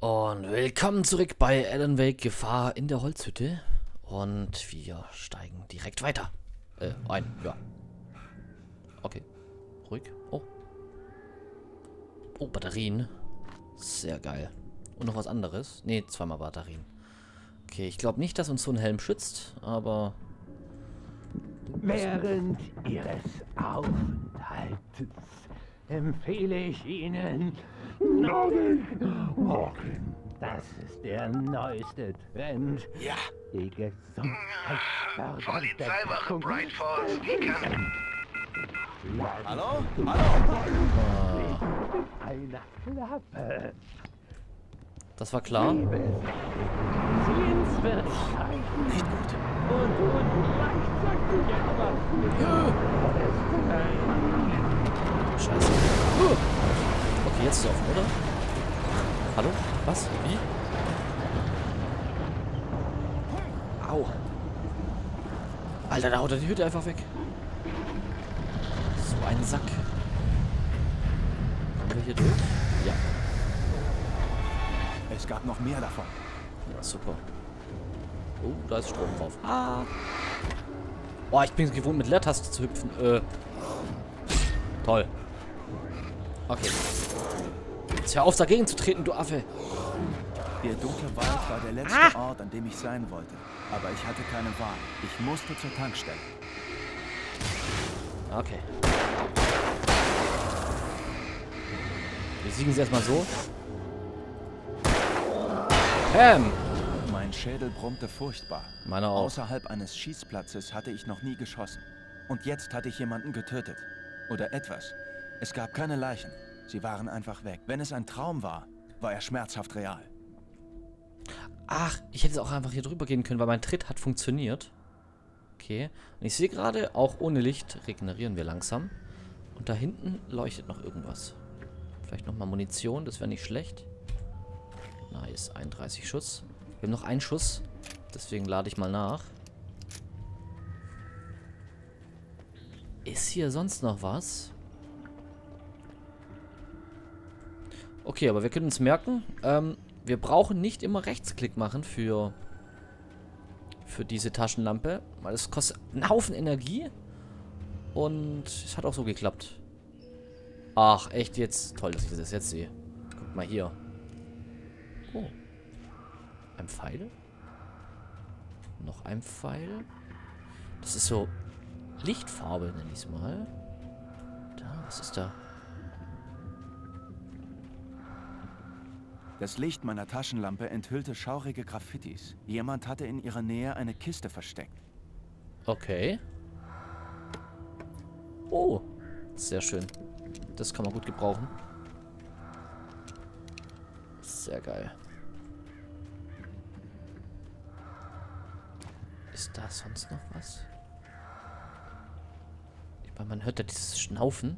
Und willkommen zurück bei Alan Wake Gefahr in der Holzhütte. Und wir steigen direkt weiter. Äh, ein, ja. Okay. Ruhig. Oh. Oh, Batterien. Sehr geil. Und noch was anderes. Ne, zweimal Batterien. Okay, ich glaube nicht, dass uns so ein Helm schützt, aber... Während Ihres Aufenthaltes empfehle ich Ihnen Nordic Walking. Das ist der neueste Trend. Ja. Die gesundheitsfördernde Polizeiwache Bright Falls, wie kann... Hallo? Hallo? einer Klappe. Das war klar. Nicht gut. Und, und gleichzeitig aber Scheiße. Okay, jetzt ist es offen, oder? Hallo? Was? Wie? Au. Alter, da haut er die Hütte einfach weg. So ein Sack. Kommen wir hier durch? Ja. Es gab noch mehr davon. Ja, super. Oh, da ist Strom drauf. Ah. Boah, ich bin gewohnt, mit Leertaste zu hüpfen. Äh. Toll. Okay. Jetzt hör auf, dagegen zu treten, du Affe. Der dunkle Wald war der letzte Ort, an dem ich sein wollte. Aber ich hatte keine Wahl. Ich musste zur Tankstelle. Okay. Wir siegen sie erstmal so. Pam! Mein Schädel brummte furchtbar. Meiner auch. Außerhalb eines Schießplatzes hatte ich noch nie geschossen. Und jetzt hatte ich jemanden getötet. Oder etwas. Es gab keine Leichen. Sie waren einfach weg. Wenn es ein Traum war, war er schmerzhaft real. Ach, ich hätte auch einfach hier drüber gehen können, weil mein Tritt hat funktioniert. Okay. Und ich sehe gerade, auch ohne Licht regenerieren wir langsam. Und da hinten leuchtet noch irgendwas. Vielleicht nochmal Munition, das wäre nicht schlecht. Nice, 31 Schuss. Wir haben noch einen Schuss. Deswegen lade ich mal nach. Ist hier sonst noch was? Okay, aber wir können uns merken, ähm, wir brauchen nicht immer Rechtsklick machen für, für diese Taschenlampe, weil es kostet einen Haufen Energie und es hat auch so geklappt. Ach, echt jetzt? Toll, dass ich das jetzt sehe. Guck mal hier. Oh. Ein Pfeil? Noch ein Pfeil? Das ist so Lichtfarbe, nenne ich es mal. Da, was ist da? Das Licht meiner Taschenlampe enthüllte schaurige Graffitis. Jemand hatte in ihrer Nähe eine Kiste versteckt. Okay. Oh, sehr schön. Das kann man gut gebrauchen. Sehr geil. Ist da sonst noch was? Ich meine, man hört ja dieses Schnaufen.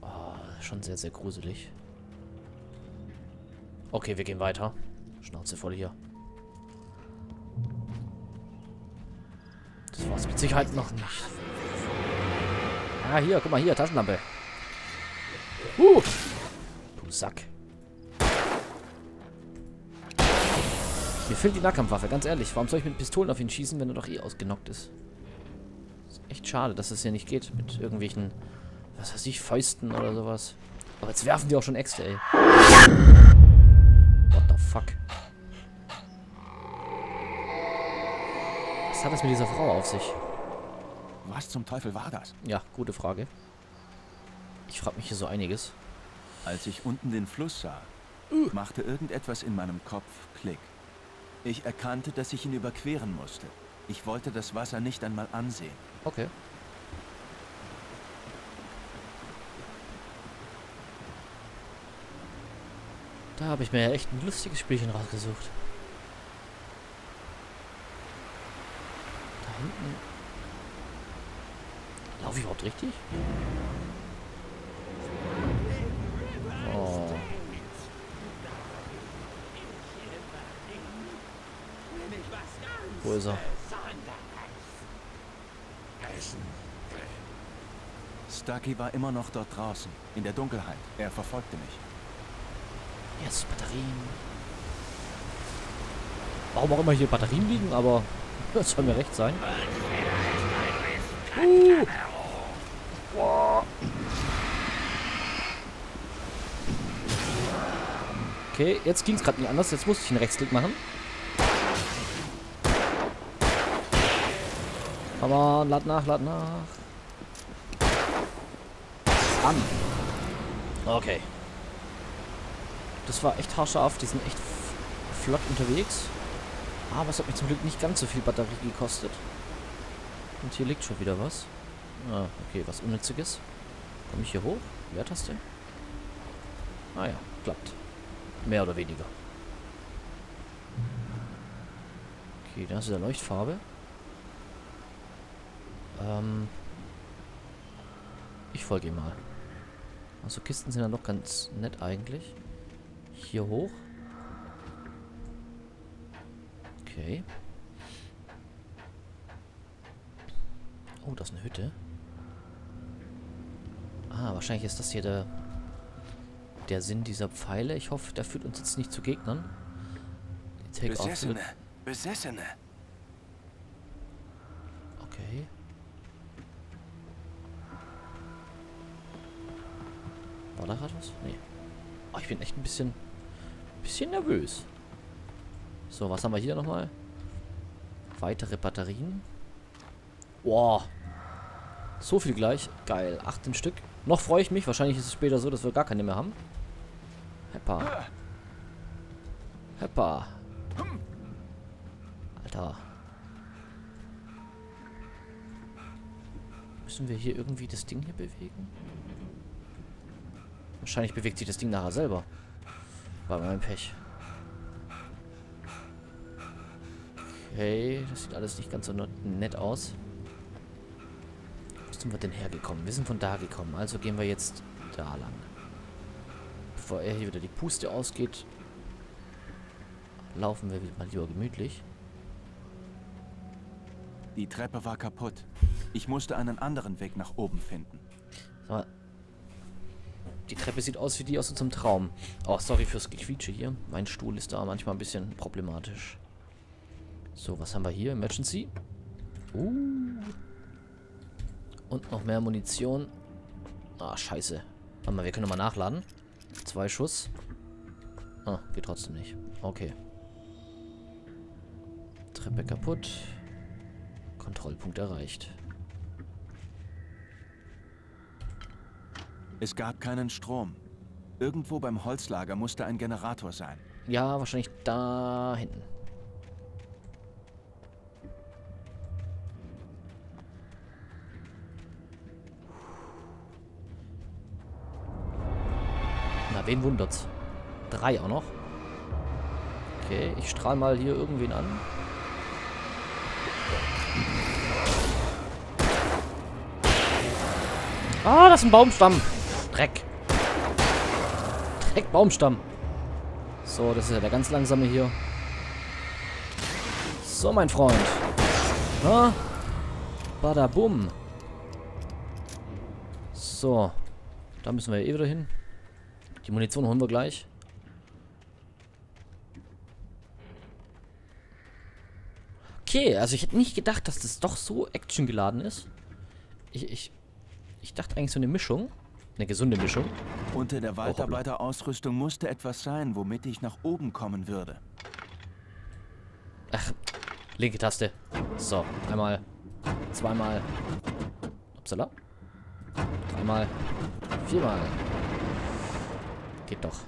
Oh, schon sehr, sehr gruselig. Okay, wir gehen weiter. Schnauze voll hier. Das war's mit Sicherheit noch nicht. Ah, hier, guck mal hier, Taschenlampe. Uh! Du Sack. Mir fehlt die Nahkampfwaffe, ganz ehrlich. Warum soll ich mit Pistolen auf ihn schießen, wenn er doch eh ausgenockt ist? ist echt schade, dass es hier nicht geht. Mit irgendwelchen, was weiß ich, Fäusten oder sowas. Aber jetzt werfen die auch schon Äxte, ey. Hat es mit dieser Frau auf sich? Was zum Teufel war das? Ja, gute Frage. Ich frage mich hier so einiges. Als ich unten den Fluss sah, machte irgendetwas in meinem Kopf Klick. Ich erkannte, dass ich ihn überqueren musste. Ich wollte das Wasser nicht einmal ansehen. Okay. Da habe ich mir ja echt ein lustiges Spielchen rausgesucht. Hinten. Laufe ich überhaupt richtig? Oh. Wo ist er? Stucky war immer noch dort draußen, in der Dunkelheit. Er verfolgte mich. Yes, Batterien. Warum auch immer hier Batterien liegen, aber das soll mir recht sein. Uh. Okay, jetzt ging es gerade nicht anders. Jetzt musste ich einen Rechtsklick machen. Aber lad nach, lad nach. An. Okay. Das war echt haarscharf. Die sind echt flott unterwegs. Aber es hat mich zum Glück nicht ganz so viel Batterie gekostet. Und hier liegt schon wieder was. Ah, okay, was Unnütziges. Komme ich hier hoch? Leertaste? Ah ja, klappt. Mehr oder weniger. Okay, da ist der Leuchtfarbe. Ähm ich folge ihm mal. Also Kisten sind ja noch ganz nett eigentlich. Hier hoch. Okay. Oh, das ist eine Hütte. Ah, wahrscheinlich ist das hier der, der Sinn dieser Pfeile. Ich hoffe, der führt uns jetzt nicht zu Gegnern. Take Besessene. Besessene. Okay. War da gerade was? Nee. Oh, ich bin echt ein bisschen, bisschen nervös. So, was haben wir hier nochmal? Weitere Batterien. Boah. So viel gleich. Geil. 18 Stück. Noch freue ich mich. Wahrscheinlich ist es später so, dass wir gar keine mehr haben. Heppa. Heppa. Alter. Müssen wir hier irgendwie das Ding hier bewegen? Wahrscheinlich bewegt sich das Ding nachher selber. War mein Pech. Okay, das sieht alles nicht ganz so nett aus. Wo sind wir denn hergekommen? Wir sind von da gekommen, also gehen wir jetzt da lang. Bevor er hier wieder die Puste ausgeht, laufen wir mal lieber gemütlich. Die Treppe war kaputt. Ich musste einen anderen Weg nach oben finden. Mal, die Treppe sieht aus wie die aus unserem Traum. Oh, sorry fürs Gequietsche hier. Mein Stuhl ist da manchmal ein bisschen problematisch. So, was haben wir hier? Emergency. Uh. Und noch mehr Munition. Ah, scheiße. Warte mal, wir können mal nachladen. Zwei Schuss. Ah, geht trotzdem nicht. Okay. Treppe kaputt. Kontrollpunkt erreicht. Es gab keinen Strom. Irgendwo beim Holzlager musste ein Generator sein. Ja, wahrscheinlich da hinten. Wen wundert's? Drei auch noch. Okay, ich strahle mal hier irgendwen an. Ah, das ist ein Baumstamm. Dreck. Dreck, Baumstamm. So, das ist ja der ganz langsame hier. So, mein Freund. Na? Badabum. So. Da müssen wir eh wieder hin. Die Munition holen wir gleich. Okay, also ich hätte nicht gedacht, dass das doch so actiongeladen ist. Ich, ich, ich dachte eigentlich so eine Mischung. Eine gesunde Mischung. Unter der Waldarbeiterausrüstung musste etwas sein, womit ich nach oben kommen würde. Ach, linke Taste. So, einmal, zweimal. Upsala. Dreimal, viermal. Geht doch.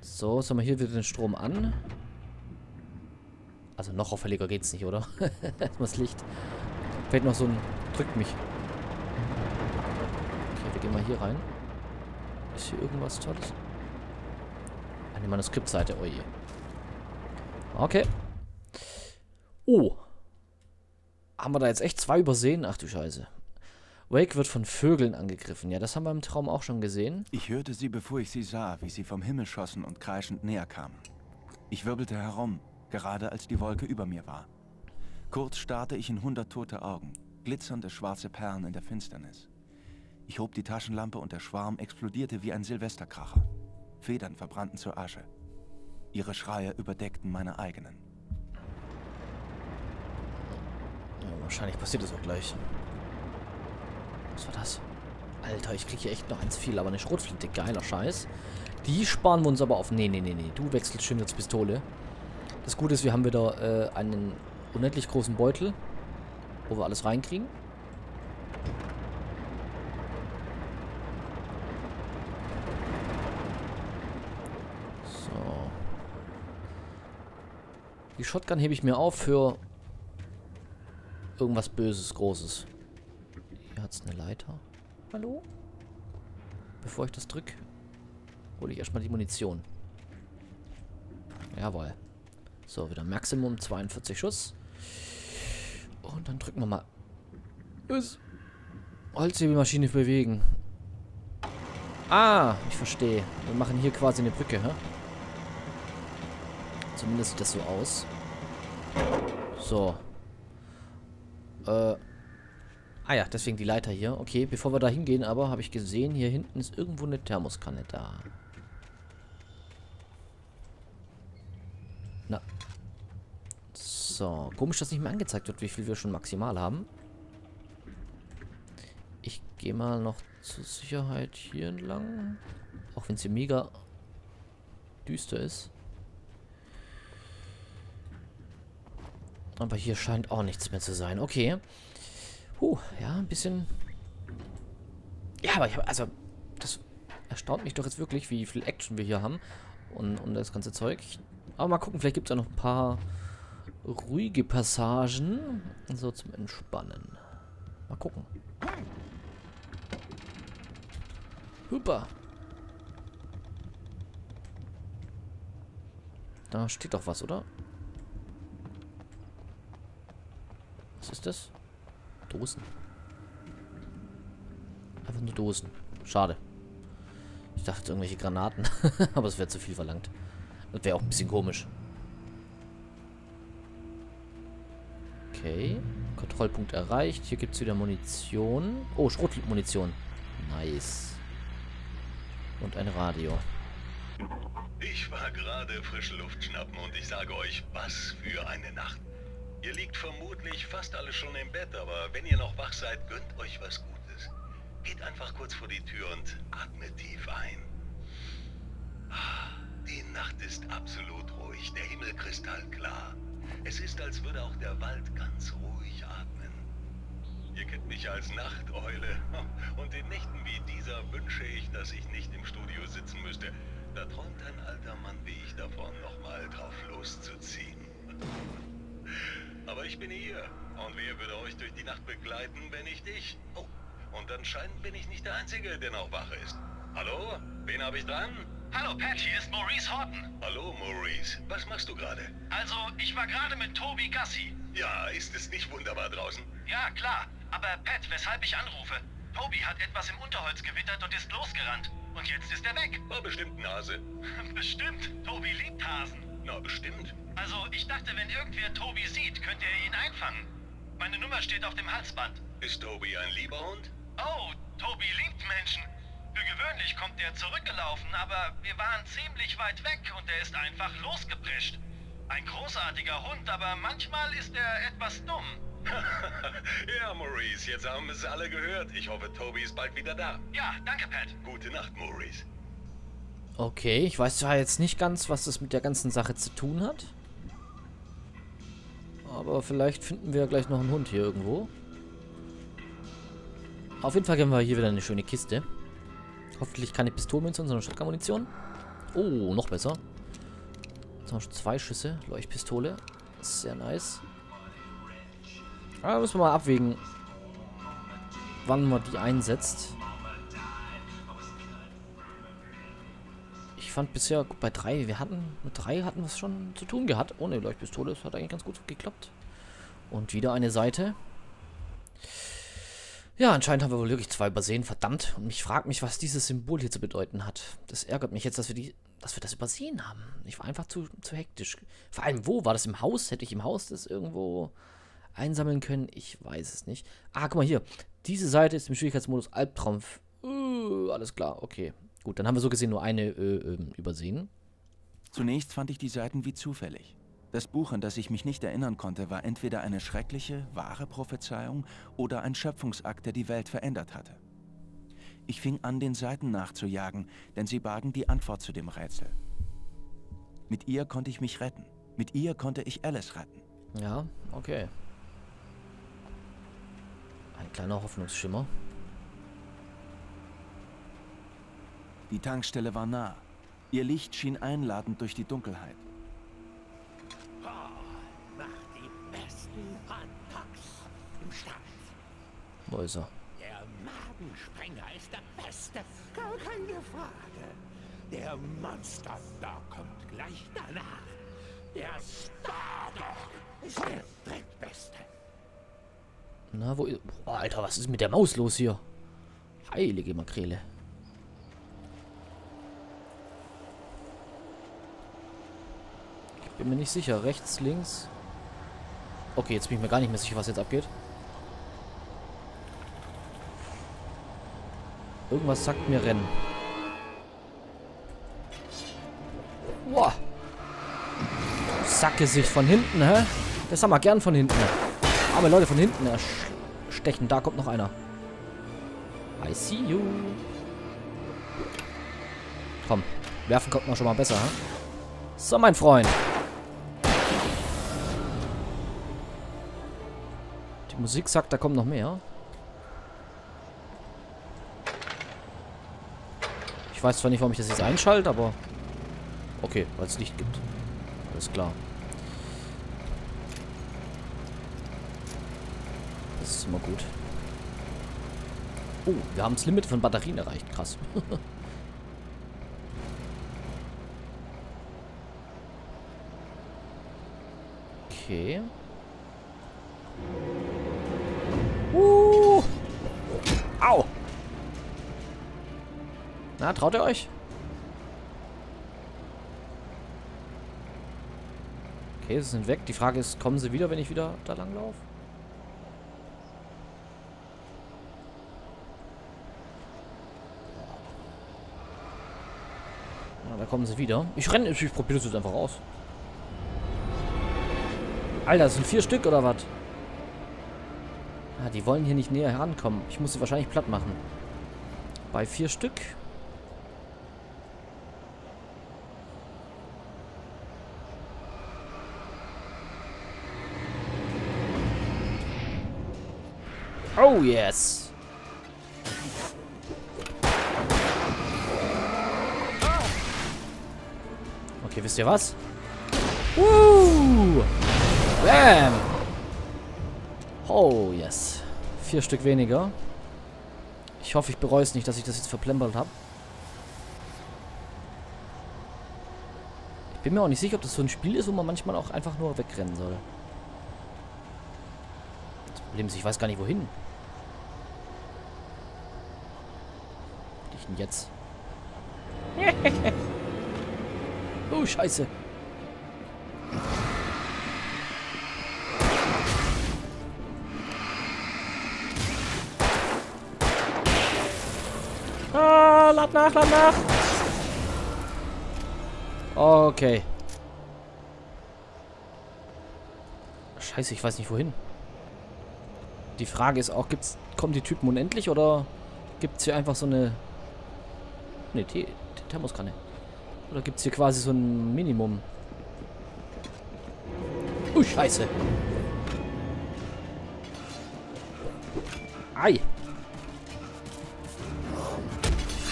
So, sagen wir hier wieder den Strom an. Also noch auffälliger geht's nicht, oder? Erstmal das Licht. Fällt noch so ein... Drückt mich. Okay, wir gehen mal hier rein. Ist hier irgendwas Tolles? Eine Manuskriptseite. Oh je. Okay. Oh. Haben wir da jetzt echt zwei übersehen? Ach du Scheiße. Wake wird von Vögeln angegriffen. Ja, das haben wir im Traum auch schon gesehen. Ich hörte sie, bevor ich sie sah, wie sie vom Himmel schossen und kreischend näher kamen. Ich wirbelte herum, gerade als die Wolke über mir war. Kurz starrte ich in hundert tote Augen, glitzernde schwarze Perlen in der Finsternis. Ich hob die Taschenlampe und der Schwarm explodierte wie ein Silvesterkracher. Federn verbrannten zur Asche. Ihre Schreie überdeckten meine eigenen. Ja, wahrscheinlich passiert es auch gleich. Was war das? Alter, ich kriege hier echt noch eins viel, aber eine Schrotflinte, geiler Scheiß. Die sparen wir uns aber auf. Nee, nee, nee, nee. Du wechselst schön jetzt Pistole. Das Gute ist, wir haben wieder äh, einen unendlich großen Beutel, wo wir alles reinkriegen. So. Die Shotgun hebe ich mir auf für irgendwas Böses, Großes. Es eine Leiter. Hallo? Bevor ich das drücke, hole ich erstmal die Munition. Jawohl. So, wieder Maximum 42 Schuss. Und dann drücken wir mal. Los. Holzhebelmaschine bewegen. Ah, ich verstehe. Wir machen hier quasi eine Brücke, hä? Zumindest sieht das so aus. So. Äh. Ah ja, deswegen die Leiter hier. Okay, bevor wir da hingehen, aber habe ich gesehen, hier hinten ist irgendwo eine Thermoskanne da. Na. So, komisch, dass nicht mehr angezeigt wird, wie viel wir schon maximal haben. Ich gehe mal noch zur Sicherheit hier entlang. Auch wenn es hier mega düster ist. Aber hier scheint auch nichts mehr zu sein. Okay. Puh, ja, ein bisschen... Ja, aber ich habe, also, das erstaunt mich doch jetzt wirklich, wie viel Action wir hier haben. Und, und das ganze Zeug. Aber mal gucken, vielleicht gibt es ja noch ein paar ruhige Passagen. So zum Entspannen. Mal gucken. Super. Da steht doch was, oder? Was ist das? Dosen. Einfach nur Dosen. Schade. Ich dachte irgendwelche Granaten. Aber es wäre zu viel verlangt. Das wäre auch ein bisschen komisch. Okay. Kontrollpunkt erreicht. Hier gibt es wieder Munition. Oh, Schrotmunition. Nice. Und ein Radio. Ich war gerade frische Luft schnappen und ich sage euch, was für eine Nacht. Ihr liegt vermutlich fast alle schon im Bett, aber wenn ihr noch wach seid, gönnt euch was Gutes. Geht einfach kurz vor die Tür und atmet tief ein. Ah, Die Nacht ist absolut ruhig, der Himmel kristallklar. Es ist, als würde auch der Wald ganz ruhig atmen. Ihr kennt mich als Nachteule. Und in Nächten wie dieser wünsche ich, dass ich nicht im Studio sitzen müsste. Da träumt ein alter Mann wie ich davon, nochmal drauf loszuziehen. Aber ich bin hier. Und wer würde euch durch die Nacht begleiten, wenn nicht ich? Oh, und anscheinend bin ich nicht der Einzige, der noch wach ist. Hallo? Wen habe ich dran? Hallo Pat, hier ist Maurice Horton. Hallo, Maurice. Was machst du gerade? Also, ich war gerade mit Toby Gassi. Ja, ist es nicht wunderbar draußen? Ja, klar. Aber Pat, weshalb ich anrufe? Toby hat etwas im Unterholz gewittert und ist losgerannt. Und jetzt ist er weg. War bestimmt ein Hase. Bestimmt. Toby liebt Hasen. Na, bestimmt. Also, ich dachte, wenn irgendwer Toby sieht, könnte er ihn einfangen. Meine Nummer steht auf dem Halsband. Ist Toby ein lieber Hund? Oh, Toby liebt Menschen. Für gewöhnlich kommt er zurückgelaufen, aber wir waren ziemlich weit weg und er ist einfach losgeprescht. Ein großartiger Hund, aber manchmal ist er etwas dumm. ja, Maurice, jetzt haben es alle gehört. Ich hoffe, Toby ist bald wieder da. Ja, danke, Pat. Gute Nacht, Maurice. Okay, ich weiß zwar jetzt nicht ganz, was das mit der ganzen Sache zu tun hat. Aber vielleicht finden wir gleich noch einen Hund hier irgendwo. Auf jeden Fall haben wir hier wieder eine schöne Kiste. Hoffentlich keine Pistolenmunition, sondern Shotgun-Munition. Oh, noch besser. Jetzt haben wir schon zwei Schüsse. Leuchtpistole. Sehr nice. Aber müssen wir mal abwägen, wann man die einsetzt. Ich fand bisher bei drei, wir hatten, mit drei hatten wir es schon zu tun gehabt. Ohne Leuchtpistole, das hat eigentlich ganz gut geklappt. Und wieder eine Seite. Ja, anscheinend haben wir wohl wirklich zwei übersehen, verdammt. Und ich frage mich, was dieses Symbol hier zu bedeuten hat. Das ärgert mich jetzt, dass wir die, dass wir das übersehen haben. Ich war einfach zu, zu hektisch. Vor allem, wo? War das im Haus? Hätte ich im Haus das irgendwo einsammeln können? Ich weiß es nicht. Ah, guck mal hier. Diese Seite ist im Schwierigkeitsmodus Albtraum. Uh, alles klar, okay. Gut, dann haben wir so gesehen nur eine äh, ähm, übersehen. Zunächst fand ich die Seiten wie zufällig. Das Buch, an das ich mich nicht erinnern konnte, war entweder eine schreckliche, wahre Prophezeiung oder ein Schöpfungsakt, der die Welt verändert hatte. Ich fing an, den Seiten nachzujagen, denn sie bargen die Antwort zu dem Rätsel. Mit ihr konnte ich mich retten. Mit ihr konnte ich Alice retten. Ja, okay. Ein kleiner Hoffnungsschimmer. Die Tankstelle war nah. Ihr Licht schien einladend durch die Dunkelheit. Mach die besten Hotdogs im Stadt. Wo ist er? Der Magensprenger ist der Beste. Gar keine Frage. Der Monster Dog kommt gleich danach. Der Star Dog ist der drittbeste. Na, wo ist... Boah, Alter, was ist mit der Maus los hier? Heilige Makrele. Bin mir nicht sicher. Rechts, links. Okay, jetzt bin ich mir gar nicht mehr sicher, was jetzt abgeht. Irgendwas sagt mir Rennen. Boah. Sackgesicht von hinten, hä? Das haben wir gern von hinten. Arme Leute von hinten erstechen. Da kommt noch einer. I see you. Komm. Werfen kommt noch schon mal besser, hä? So, mein Freund. Musik sagt, da kommt noch mehr. Ich weiß zwar nicht, warum ich das jetzt einschalte, aber... Okay, weil es Licht gibt. Alles klar. Das ist immer gut. Oh, wir haben das Limit von Batterien erreicht. Krass. okay. Na, traut ihr euch? Okay, sie sind weg. Die Frage ist, kommen sie wieder, wenn ich wieder da lang laufe? Da kommen sie wieder. Ich renne, ich probiere das jetzt einfach aus. Alter, das sind vier Stück oder was? Ah, die wollen hier nicht näher herankommen. Ich muss sie wahrscheinlich platt machen. Bei vier Stück. Oh, yes. Okay, wisst ihr was? Uh! Bam! Oh, yes. Vier Stück weniger. Ich hoffe, ich bereue es nicht, dass ich das jetzt verplempert habe. Ich bin mir auch nicht sicher, ob das so ein Spiel ist, wo man manchmal auch einfach nur wegrennen soll. Das Problem ist, ich weiß gar nicht, wohin. Was ich denn jetzt? oh, scheiße. Ah, lad nach, lad nach. Okay. Scheiße, ich weiß nicht wohin. Die Frage ist auch, gibt's, kommen die Typen unendlich oder gibt es hier einfach so eine... Ne, Tee, Thermoskanne. Oder gibt es hier quasi so ein Minimum? Uh, scheiße. Ei.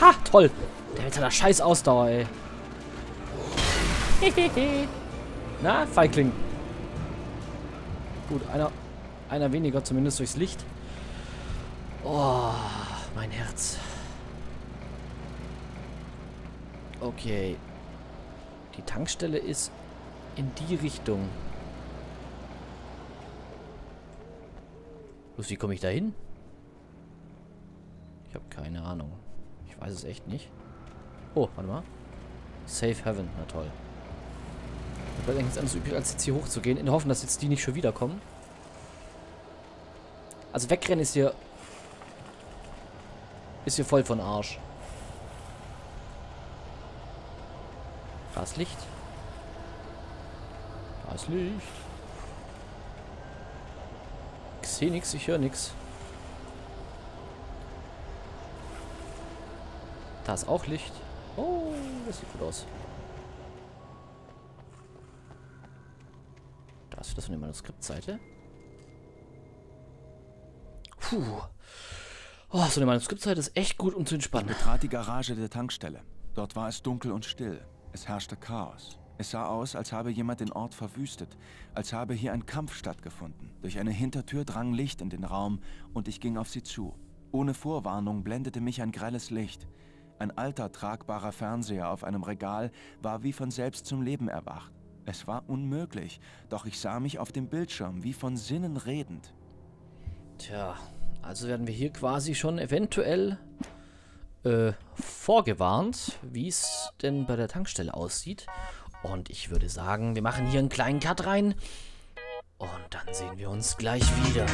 Ha, toll. Der mit seiner scheiß Ausdauer, ey. Na, Feigling. Gut, einer, einer weniger, zumindest durchs Licht. Oh, mein Herz. Okay. Die Tankstelle ist in die Richtung. Bloß wie komme ich da hin? Ich habe keine Ahnung. Ich weiß es echt nicht. Oh, warte mal. Safe Heaven, na toll. Ich bleibt eigentlich nichts anderes übrig, als jetzt hier hochzugehen, in der Hoffnung, dass jetzt die nicht schon wiederkommen. Also wegrennen ist hier... Ist hier voll von Arsch. Da ist Licht. Da ist Licht. Ich sehe nichts, ich höre nichts. Da ist auch Licht. Oh, das sieht gut aus. Da ist das von der Manuskriptseite. Puh. Oh, so eine Manuskriptseite ist echt gut, um zu entspannen. Ich betrat die Garage der Tankstelle. Dort war es dunkel und still. Es herrschte Chaos. Es sah aus, als habe jemand den Ort verwüstet, als habe hier ein Kampf stattgefunden. Durch eine Hintertür drang Licht in den Raum und ich ging auf sie zu. Ohne Vorwarnung blendete mich ein grelles Licht. Ein alter, tragbarer Fernseher auf einem Regal war wie von selbst zum Leben erwacht. Es war unmöglich, doch ich sah mich auf dem Bildschirm wie von Sinnen redend. Tja, also werden wir hier quasi schon eventuell äh, vorgewarnt, wie es denn bei der Tankstelle aussieht. Und ich würde sagen, wir machen hier einen kleinen Cut rein. Und dann sehen wir uns gleich wieder.